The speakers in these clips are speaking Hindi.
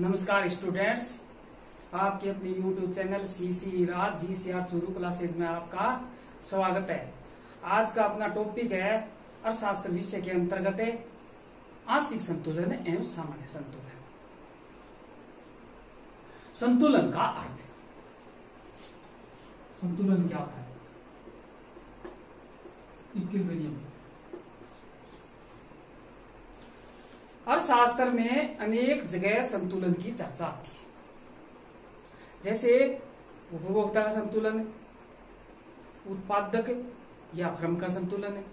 नमस्कार स्टूडेंट्स आपके अपने YouTube channel C C Raj G C R Churu classes में आपका स्वागत है। आज का अपना टॉपिक है अर्थशास्त्र विषय के अंतर्गत आंशिक संतुलन एवं सामान्य संतुलन। संतुलन का अर्थ। संतुलन क्या होता है? इक्विलिब्रियम। अर्थशास्त्र में अनेक जगह संतुलन की चर्चा आती है। जैसे उपभोक्ता का संतुलन है, उत्पादक या भ्रम का संतुलन है,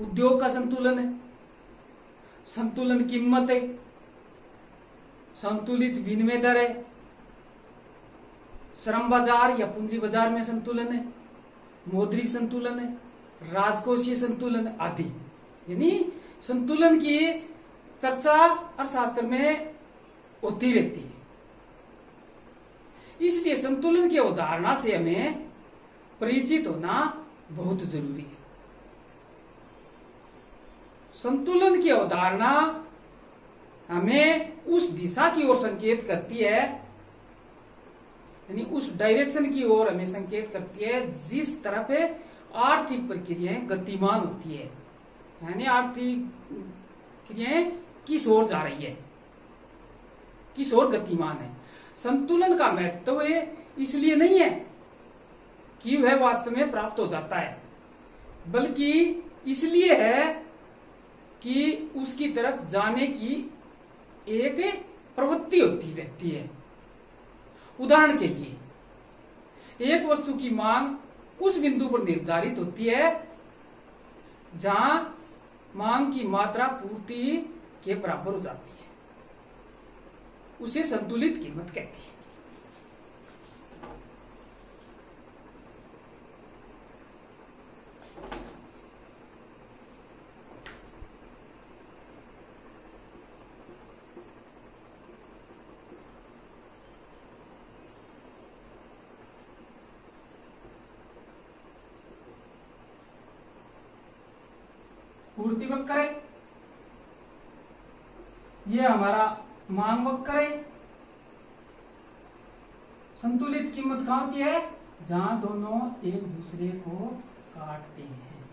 उद्योग का संतुलन है, संतुलन कीमत है, संतुलित विनिमय दर है, श्रम बाज़ार या पूंजी बाज़ार में संतुलन है, मौद्रिक संतुलन है, राजकोषीय संतुलन आदि। यानी संतुलन की चर्चा अर्थशास्त्र में होती रहती है। इसलिए संतुलन की अवधारणा से हमें परिचित होना बहुत ज़रूरी है। संतुलन की अवधारणा हमें उस दिशा की ओर संकेत करती है, यानी उस डायरेक्शन की ओर हमें संकेत करती है, जिस तरफ़ आर्थिक प्रक्रियाएँ गतिमान होती है। यानी आर्थिक क्रियाएँ किस ओर जा रही है? किस ओर गतिमान है? संतुलन का महत्व इसलिए नहीं है कि वह वास्तव में प्राप्त हो जाता है, बल्कि इसलिए है कि उसकी तरफ़ जाने की एक प्रवृत्ति होती रहती है। उदाहरण के लिए, एक वस्तु की मांग उस बिंदु पर निर्धारित होती है जहाँ मांग की मात्रा पूर्ति के बराबर हो जाती है। उसे संतुलित कीमत कहती है। पूर्ति वक्र है ये हमारा मांग वक्र है संतुलित कीमत कहाँ होती है? जहाँ दोनों एक दूसरे को काटते हैं।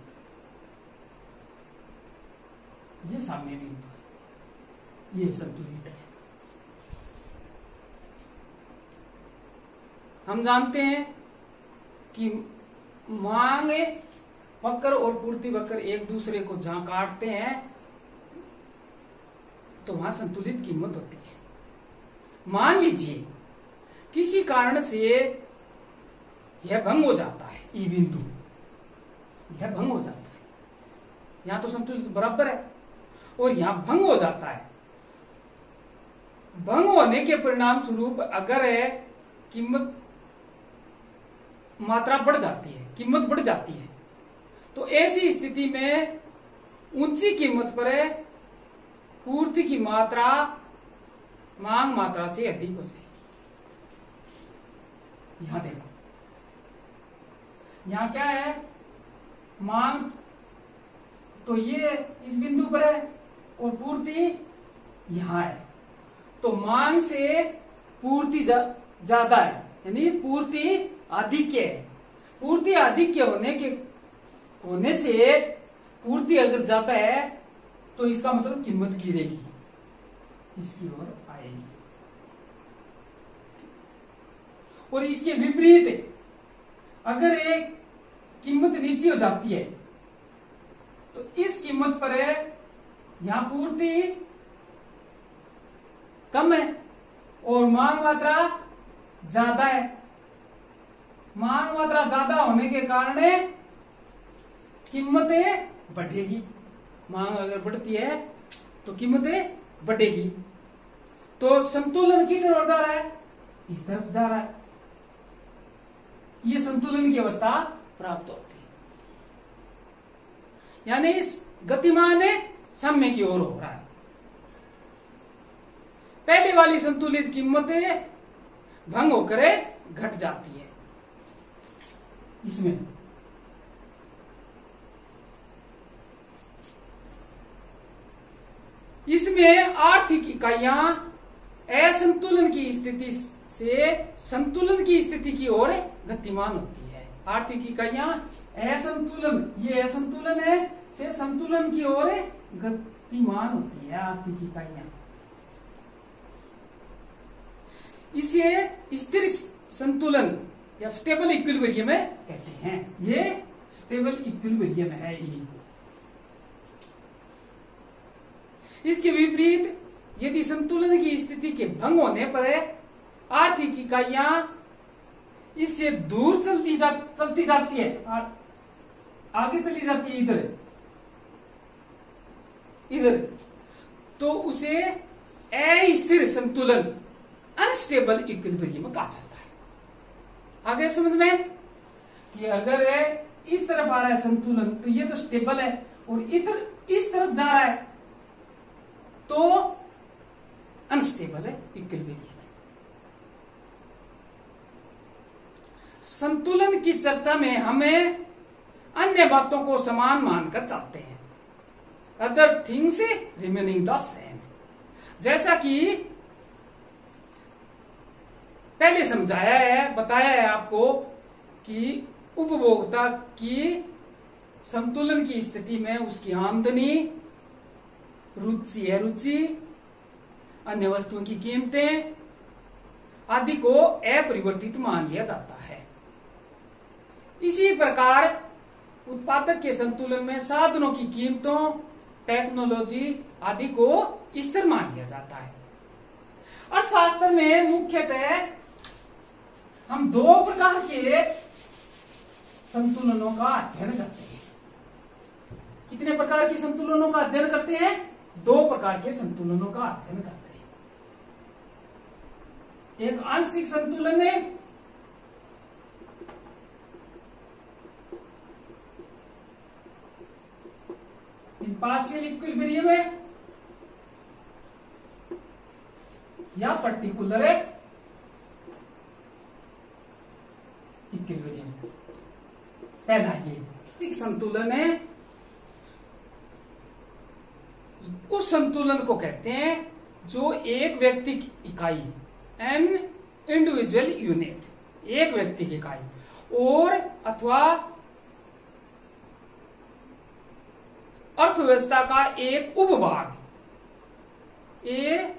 ये साम्य बिंदु है। ये संतुलित है। हम जानते हैं कि मांग वक्र और पूर्ति वक्र एक दूसरे को जहाँ काटते हैं तो वहाँ संतुलित कीमत होती है। मान लीजिए, किसी कारण से यह भंग हो जाता है, ई बिंदु। यह भंग हो जाता है। यहाँ तो संतुलित बराबर है। और यहाँ भंग हो जाता है। भंग होने के परिणाम स्वरूप अगर कीमत मात्रा बढ़ जाती है, कीमत बढ़ जाती है तो ऐसी स्थिति में ऊँची कीमत पर पूर्ति की मात्रा, मांग मात्रा से अधिक हो जाएगी। यहाँ देखो। यहाँ क्या है? मांग तो ये इस बिंदु पर है और पूर्ति यहाँ है। तो मांग से पूर्ति ज़्यादा है, यानी पूर्ति अधिक है। पूर्ति अधिक होने के, होने से पूर्ति अगर जाता है तो इसका मतलब कीमत गिरेगी। इसकी ओर आएगी। और इसके विपरीत अगर एक कीमत नीचे हो जाती है तो इस कीमत पर है, यहाँ पूर्ति कम है और मांग मात्रा ज़्यादा है। मांग मात्रा ज़्यादा होने के कारण कीमतें बढ़ेगी। मांग अगर बढ़ती है तो कीमतें बढ़ेगी। तो संतुलन किस ओर जा रहा है, इस तरफ़ जा रहा है। ये संतुलन की अवस्था प्राप्त होती है। यानी इस गतिमान साम्य की ओर हो रहा है। पहले वाली संतुलित कीमतें भंग होकर घट जाती है। इसमें इसमें आर्थिक इकाइयाँ असंतुलन की स्थिति से संतुलन की स्थिति की ओर गतिमान होती है। आर्थिक इकाइयाँ असंतुलन, ये असंतुलन है से संतुलन की ओर गतिमान होती है आर्थिक इकाइयाँ। इसे स्थिर संतुलन या स्टेबल इक्विलिब्रियम कहते हैं। ये स्टेबल इक्विलिब्रियम है ये। इसके विपरीत यदि संतुलन की स्थिति के भंग होने पर आर्थिक इकाइया इससे दूर चलती जा, चलती जाती है। आगे चली जाती है इधर। इधर। तो उसे अस्थिर संतुलन अनस्टेबल इक्विलिब्रियम कहा जाता है। आगे समझ में? कि अगर इस तरफ़ आ रहा है संतुलन तो ये तो स्टेबल है और इधर इस तरफ़ जा रहा है तो अनस्टेबल है इक्विलिब्रियम संतुलन की चर्चा में हमें अन्य बातों को समान मानकर चलते हैं। Other things remaining the same जैसा कि पहले समझाया है, बताया है आपको कि उपभोक्ता की संतुलन की स्थिति में उसकी आमदनी रुचि है, रुचि। अन्य वस्तुओं की कीमतें आदि को अपरिवर्तित मान लिया जाता है। इसी प्रकार उत्पादक के संतुलन में साधनों की कीमतों टेक्नोलॉजी आदि को स्थिर मान लिया जाता है। अर्थशास्त्र में मुख्यतः हम दो प्रकार के संतुलनों का अध्ययन करते हैं। कितने प्रकार के संतुलनों का अध्ययन करते हैं? दो प्रकार के संतुलनों का अध्ययन करते हैं। एक आंशिक संतुलन है पार्शियल इक्विलिब्रियम है, या पर्टिकुलर है इक्विलिब्रियम पहला ये संतुलन है उस संतुलन को कहते हैं, जो एक व्यक्ति की इकाई एन इंडिविजुअल यूनिट एक व्यक्ति की इकाई, और अथवा अर्थव्यवस्था का एक उपभाग, ए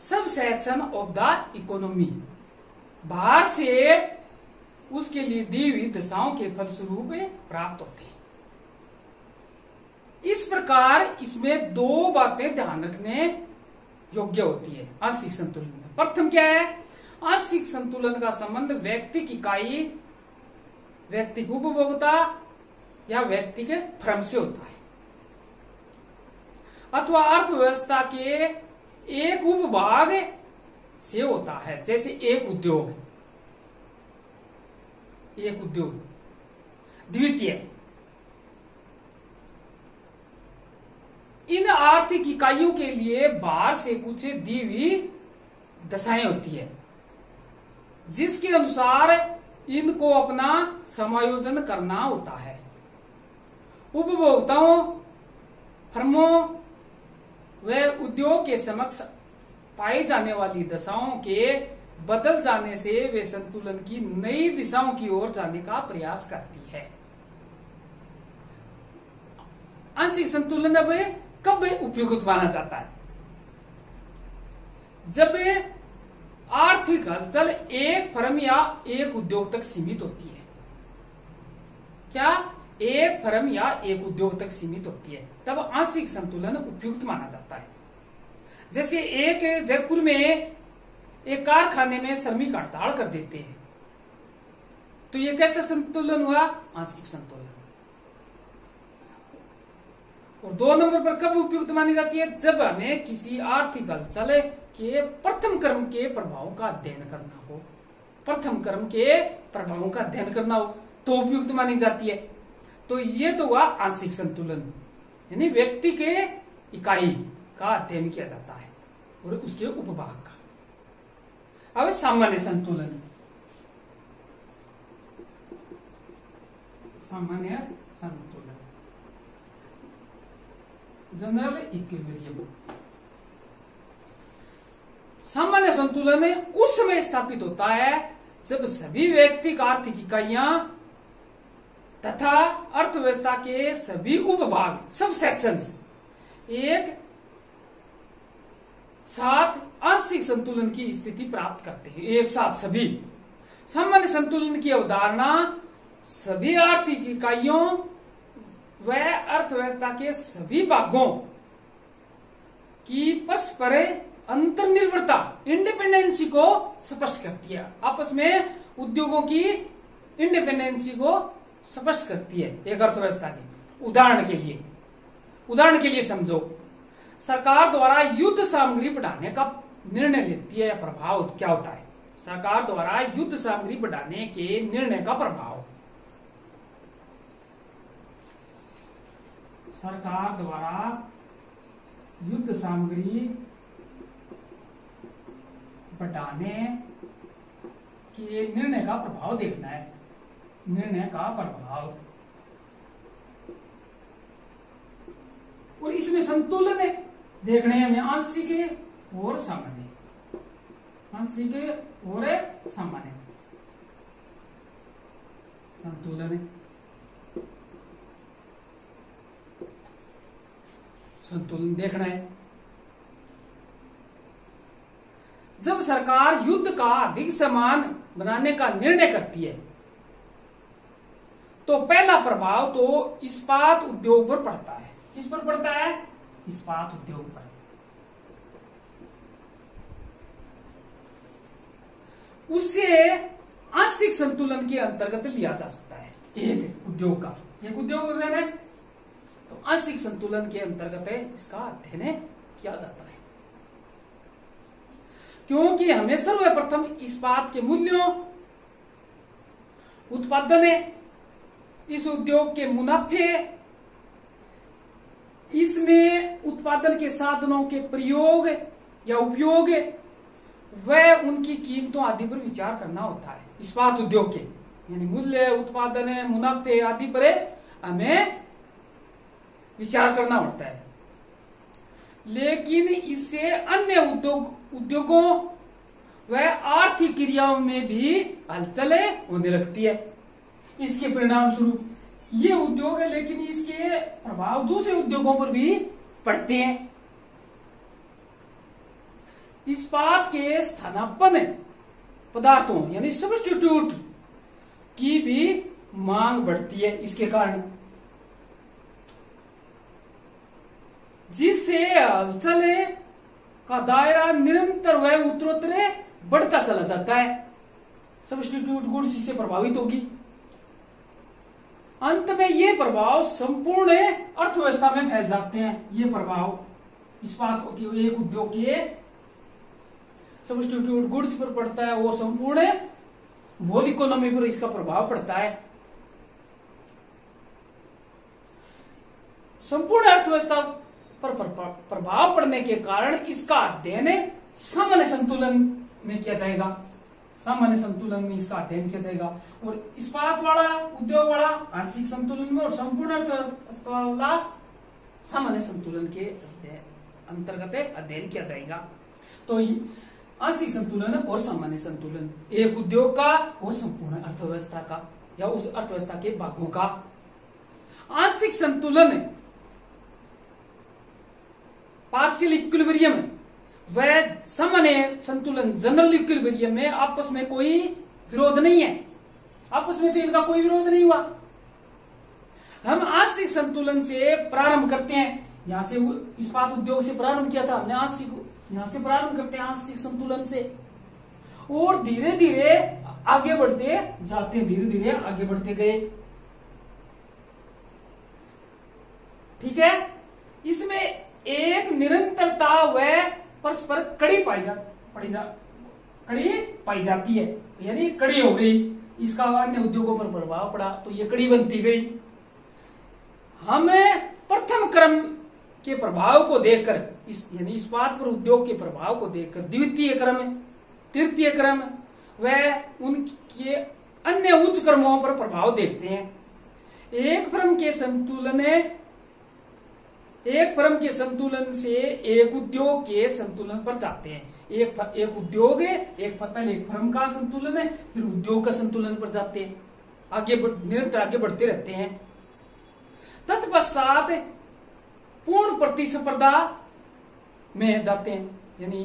sub section of the economy बाहर से उसके लिए दी हुई दशाओं के फलस्वरूप प्राप्त होते हैं। इस प्रकार इसमें दो बातें ध्यान रखने योग्य होती है। आंशिक संतुलन। में प्रथम क्या है? आंशिक संतुलन का संबंध व्यक्ति की इकाई, व्यक्ति उपभोक्ता या व्यक्ति के भ्रम से होता है। अथवा अर्थव्यवस्था के एक उपभाग से होता है, जैसे एक उद्योग। एक उद्योग। द्वितीय। इन आर्थिक इकाइयों के लिए बाहर से कुछ दी हुई दशाएँ होती है, जिसके अनुसार इनको अपना समायोजन करना होता है। उपभोक्ताओं, फर्मों व उद्योग के समक्ष पाई जाने वाली दशाओं के बदल जाने से वे संतुलन की नई दिशाओं की ओर जाने का प्रयास करती है। आंशिक संतुलन अब कब उपयुक्त माना जाता है? जब आर्थिक हलचल एक फर्म या एक उद्योग तक सीमित होती है। क्या एक फर्म या एक उद्योग तक सीमित होती है? तब आंशिक संतुलन उपयुक्त माना जाता है। जैसे एक जयपुर में एक कारखाने में श्रमिक हड़ताल कर देते हैं। तो ये कैसा संतुलन हुआ? आंशिक संतुलन। और दो नंबर पर कब उपयुक्त मानी जाती है? जब हमें किसी आर्थिक हलचल के प्रथम क्रम के प्रभावों का अध्ययन करना हो। प्रथम क्रम के प्रभावों का अध्ययन करना हो तो उपयुक्त मानी जाती है। तो ये तो हुआ आंशिक संतुलन। यानी व्यक्ति के इकाई का अध्ययन किया जाता है, और उसके उपभाग का। अब सामान्य संतुलन। सामान्य संतुलन। जनरल इक्विलिब्रियम सामान्य संतुलन उस समय स्थापित होता है जब सभी व्यक्तिक आर्थिक इकाइयाँ तथा अर्थव्यवस्था के सभी उपभाग, सब सेक्शन एक साथ आंशिक संतुलन की स्थिति प्राप्त करते हैं, एक साथ सभी। सामान्य संतुलन की अवधारणा सभी आर्थिक इकाइयों व अर्थव्यवस्था के सभी भागों की परस्पर अंतर्निर्भरता, इंडिपेंडेंसी को स्पष्ट करती है आपस में उद्योगों की इंडिपेंडेंसी को स्पष्ट करती है एक अर्थव्यवस्था की उदाहरण के लिए, उदाहरण के लिए समझो, सरकार द्वारा युद्ध सामग्री बढ़ाने का निर्णय लेती है प्रभाव क्या होता है? सरकार द्वारा युद्ध सामग्री बढ़ाने के निर्णय का प्रभाव। सरकार द्वारा युद्ध सामग्री बटाने के निर्णय का प्रभाव देखना है। निर्णय का प्रभाव। और इसमें संतुलन है। देखने हमें आंशिक और सामान्य। आंशिक और सामान्य। संतुलन है। संतुलन देखना है। जब सरकार युद्ध का अधिक समान बनाने का निर्णय करती है तो पहला प्रभाव तो इस्पात उद्योग पर पड़ता है। किस पर पड़ता है? इस्पात उद्योग पर। उससे आंशिक संतुलन के अंतर्गत लिया जा सकता है। एक उद्योग का। एक उद्योग है आंशिक संतुलन के अंतर्गत इसका अध्ययन किया जाता है। क्योंकि हमें सर्वप्रथम इस बात के मूल्यों, उत्पादन इस उद्योग के मुनाफे, इसमें उत्पादन के साधनों के प्रयोग या उपयोग, वह उनकी कीमतों आदि पर विचार करना होता है। इस्पात उद्योग के, यानी मूल्य, उत्पादन मुनाफे आदि पर हमें विचार करना पड़ता है। लेकिन इससे अन्य उद्योग, उद्योगों व आर्थिक क्रियाओं में भी हलचल होने लगती है। इसके परिणाम स्वरूप ये उद्योग है, लेकिन इसके प्रभाव दूसरे उद्योगों पर भी पड़ते हैं। इस्पात के स्थानापन पदार्थों, यानी सब्सटीट्यूट की भी मांग बढ़ती है। इसके कारण जिससे हलचल का दायरा निरंतर व उत्तरोत्तर बढ़ता चला जाता है। सब्सटीट्यूट गुड्स इससे प्रभावित होगी। अंत में ये प्रभाव संपूर्ण अर्थव्यवस्था में फैल जाते हैं। ये प्रभाव इस्पात एक उद्योग के सब्सटीट्यूट गुड्स पर पड़ता है, वो संपूर्ण वर्ल्ड इकोनॉमी पर इसका प्रभाव पड़ता है। संपूर्ण अर्थव्यवस्था पर प्रभाव पड़ने के कारण इसका अध्ययन सामान्य संतुलन में किया जाएगा। सामान्य संतुलन में इसका अध्ययन किया जाएगा। और इस्पात वाला, उद्योग वाला, आर्थिक संतुलन में और संपूर्ण अर्थव्यवस्था वाला सामान्य संतुलन के अंतर्गत अध्ययन किया जाएगा। तो आंशिक संतुलन और सामान्य संतुलन, एक उद्योग का और संपूर्ण अर्थव्यवस्था का या उस अर्थव्यवस्था के भागों का। आंशिक संतुलन पार्शियल इक्विलिब्रियम व सामान्य संतुलन जनरल इक्विलिब्रियम में आपस में कोई विरोध नहीं है। आपस में तो इनका कोई विरोध नहीं हुआ। हम आंशिक संतुलन से प्रारंभ करते हैं। यहाँ से इस्पात उद्योग से प्रारंभ किया था हमने आंशिक यहाँ से प्रारंभ करते हैं आंशिक संतुलन से। और धीरे धीरे आगे बढ़ते जाते धीरे धीरे आगे बढ़ते गए। ठीक है? इसमें एक निरंतरता व परस्पर कड़ी पाई जा, पड़ी जा, कड़ी पाई जाती है। यानी कड़ी हो गई, इसका अन्य उद्योगों पर प्रभाव पड़ा तो ये कड़ी बनती गई। हमें प्रथम क्रम के प्रभाव को देखकर, इस, यानी इस्पात पर उद्योग के प्रभाव को देखकर, द्वितीय क्रम तृतीय क्रम व उनके अन्य उच्च क्रमों पर प्रभाव देखते हैं। एक क्रम के संतुलन एक परम के संतुलन से एक उद्योग के संतुलन पर जाते हैं। एक एक उद्योग है, एक पहले एक फर्म का संतुलन है, फिर उद्योग का संतुलन पर जाते हैं। आगे निरंतर आगे बढ़ते रहते हैं। तत्पश्चात पूर्ण प्रतिस्पर्धा में जाते हैं। यानी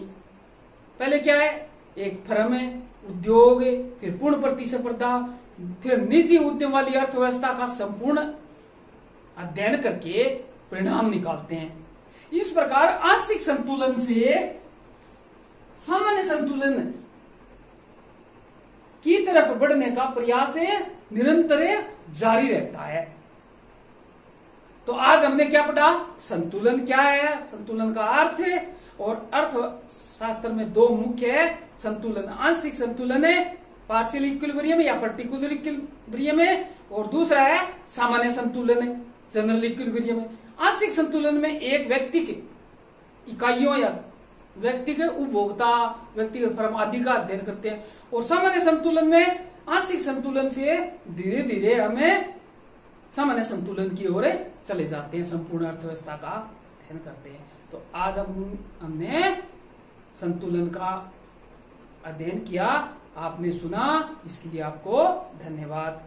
पहले क्या है? एक फर्म है, उद्योग है, फिर पूर्ण प्रतिस्पर्धा, फिर निजी उद्यम वाली अर्थव्यवस्था का संपूर्ण अध्ययन करके परिणाम निकालते हैं। इस प्रकार आंशिक संतुलन से सामान्य संतुलन की तरफ़ बढ़ने का प्रयास निरंतर जारी रहता है। तो आज हमने क्या पढ़ा? संतुलन क्या है? संतुलन का अर्थ है, और अर्थशास्त्र में दो मुख्य है। संतुलन आंशिक संतुलन है, पार्शियल इक्विलिब्रियम या पर्टिकुलर इक्विलिब्रियम है, और दूसरा है सामान्य संतुलन है जनरल इक्विलिब्रियम है। आंशिक संतुलन में एक व्यक्ति के इकाइयों या व्यक्ति के उपभोक्ता व्यक्तिगत फर्म आदि का अध्ययन करते हैं। और सामान्य संतुलन में आंशिक संतुलन से धीरे धीरे हमें सामान्य संतुलन की ओर चले जाते हैं, संपूर्ण अर्थव्यवस्था का अध्ययन करते हैं। तो आज हम, हमने संतुलन का अध्ययन किया, आपने सुना, इसके लिए आपको धन्यवाद।